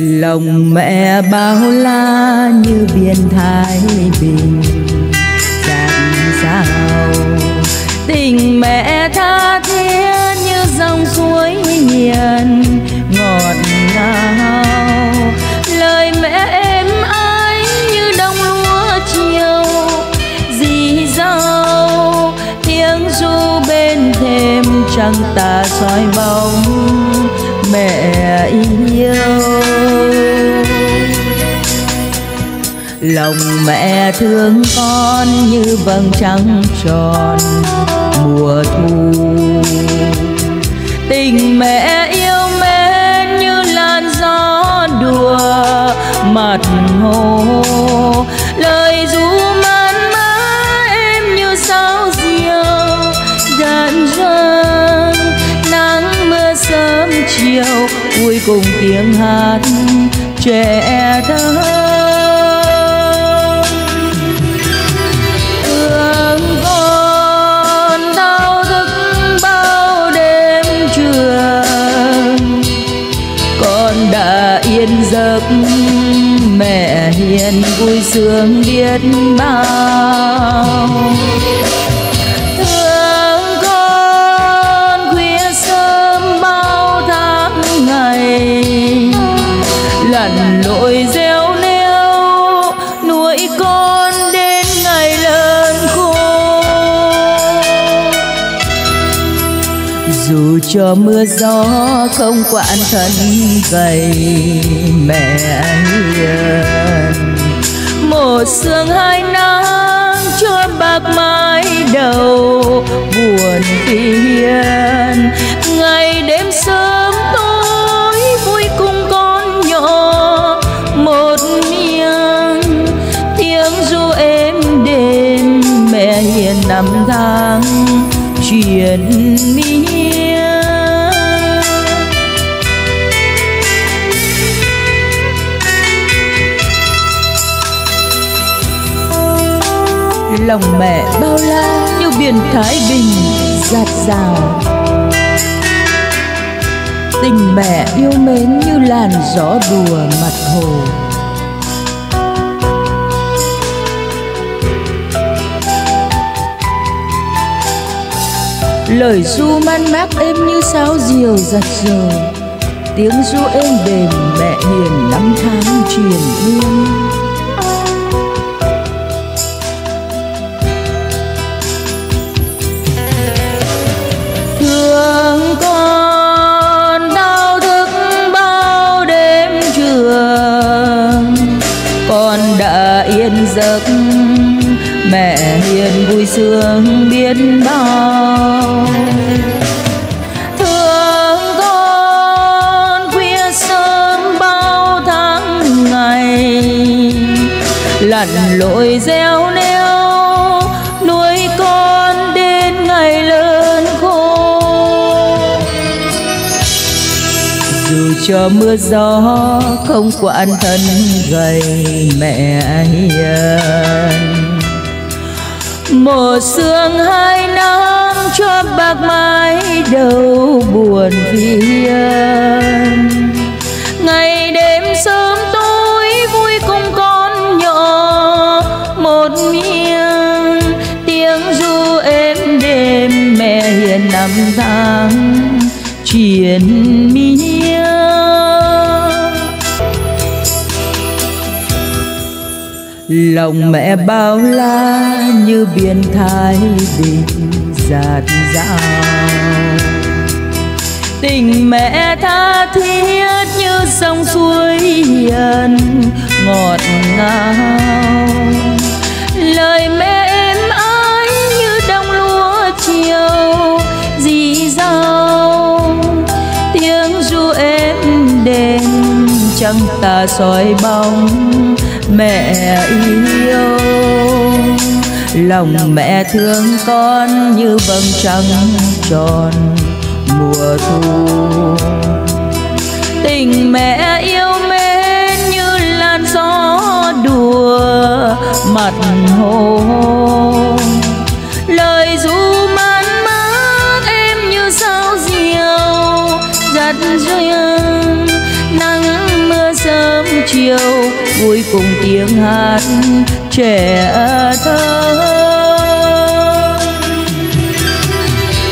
lòng mẹ bao la như biển thái bình. Dạt dào tình mẹ tha thiết như dòng suối hiền. Ngọt ngào, lời mẹ êm ái như đông lúa chiều. Dì dâu, tiếng ru bên thềm trăng tà soi bóng. Mẹ yêu lòng mẹ thương con như vầng trăng tròn mùa thu. Tình mẹ yêu mến như làn gió đùa, mặt hồ. Lời ru man mát em như sao diều dần dần nắng mưa sớm chiều cuối cùng tiếng hát, trẻ thơ. Vui sướng biết bao. Thương con khuya sớm bao tháng ngày. Lặn lội gieo neo nuôi con đến ngày lớn khôn. Dù cho mưa gió không quản thân gầy mẹ hiền một sương hai nắng cho bạc mái đầu, buồn phiền. Ngày đêm sớm tối, vui cùng con nhỏ, một miếng. Tiếng ru êm đêm, mẹ hiền năm tháng truyền miên lòng mẹ bao la như biển thái bình giạt rào tình mẹ yêu mến như làn gió đùa mặt hồ. Lời ru man mác êm như sáo diều giặt giờ tiếng ru êm đềm mẹ hiền năm tháng truyền miên sương biết bao thương con khuya sớm bao tháng ngày. Lặn lội gieo neo, nuôi con đến ngày lớn khôn. Dù cho mưa gió không quản thân gầy mẹ hiền một sương hai năm cho bạc mái đầu buồn phiền ngày đêm sớm tối vui cùng con nhỏ, một miếng tiếng ru êm đêm mẹ hiền năm tháng truyền miên lòng mẹ bao la như biển thái bình dạt dào tình mẹ tha thiết như sông suối hiền, ngọt ngào. Lời mẹ êm ái như đông lúa chiều, dì dào tiếng ru êm đêm trăng tà soi bóng mẹ yêu. Lòng mẹ thương con như vầng trăng tròn mùa thu. Tình mẹ yêu mến như làn gió đùa mặt hồ. Cùng tiếng hát trẻ thơ.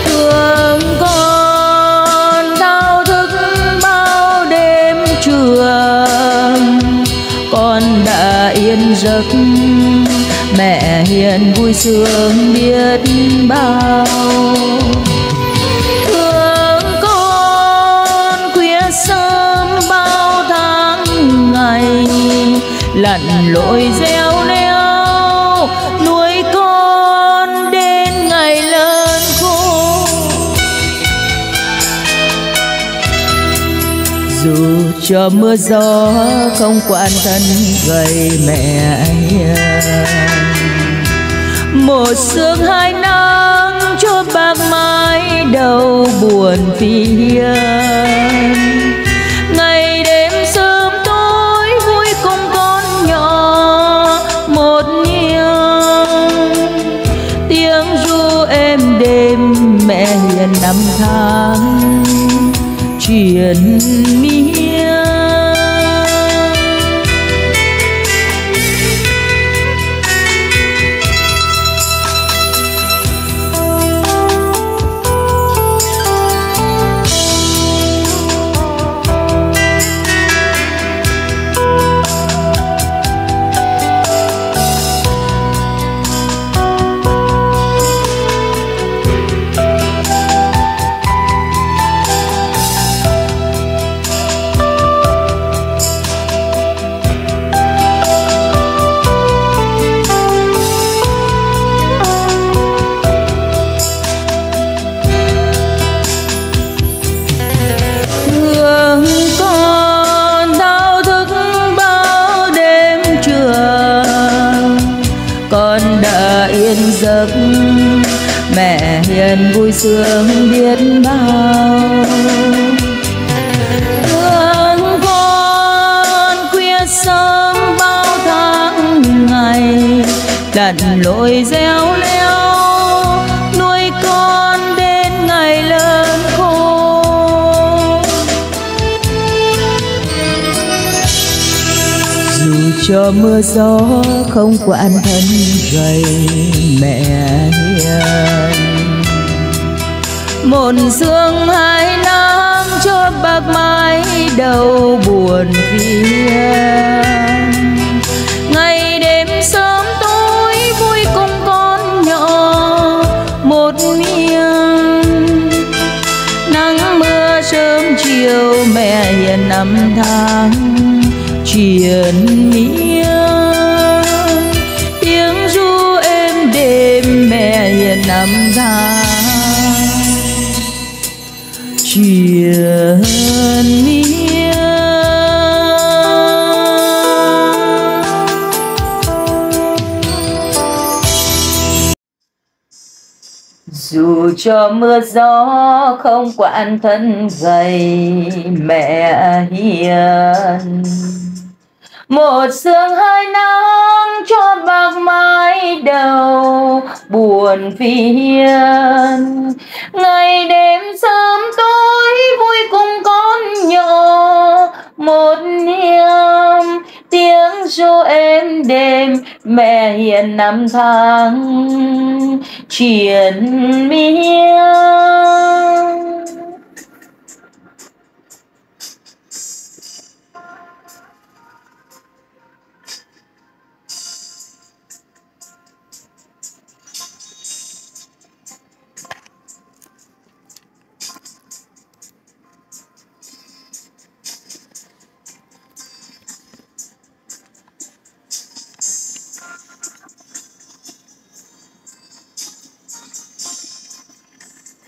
Thương con đau thức bao đêm trường, con đã yên giấc. Mẹ hiền vui sướng biết bao. Lội gieo neo, nuôi con đến ngày lớn khôn dù cho mưa gió không quan thân gầy mẹ hiền một sương hai nắng cho bạc mái đầu buồn phiền. Giấc, mẹ hiền vui sướng biết bao. Thương con khuya sớm bao tháng ngày lặn lội reo lên cho mưa gió không quản thân gầy mẹ hiền. Một sương hai năm cho bạc mái đầu buồn phiền. Ngày đêm sớm tối vui cùng con nhỏ một miếng. Nắng mưa sớm chiều mẹ hiền năm tháng chiến cho mưa gió không quản thân gầy mẹ hiền. Một sương hai nắng cho bạc mái đầu, buồn phiền. Ngày đêm sớm tối vui cùng con nhỏ, một niềm cho em đêm mẹ hiền năm tháng triển miên.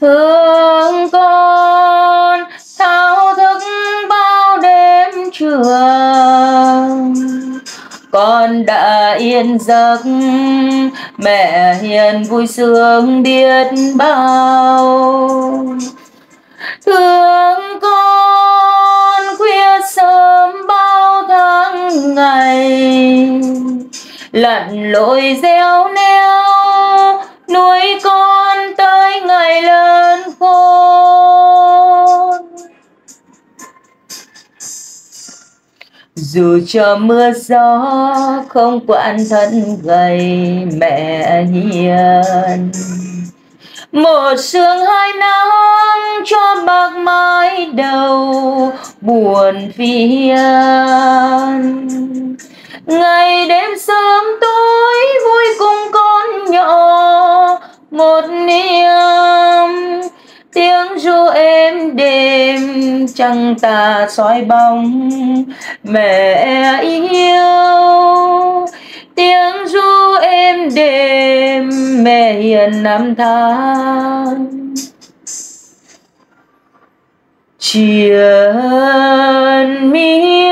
Thương con, thao thức bao đêm trường. Con đã yên giấc, mẹ hiền vui sướng biết bao. Thương con khuya sớm bao tháng ngày, lặn lội reo neo nuôi con tới ngày lớn khôn. Dù cho mưa gió không quản thân gầy mẹ hiền, một sương hai nắng cho bạc mái đầu buồn phiền ngày đêm sớm tối vui cùng con nhỏ, một niềm. Tiếng ru êm đêm trăng tà soi bóng, mẹ yêu. Tiếng ru êm đêm mẹ hiền năm tháng. Triền miên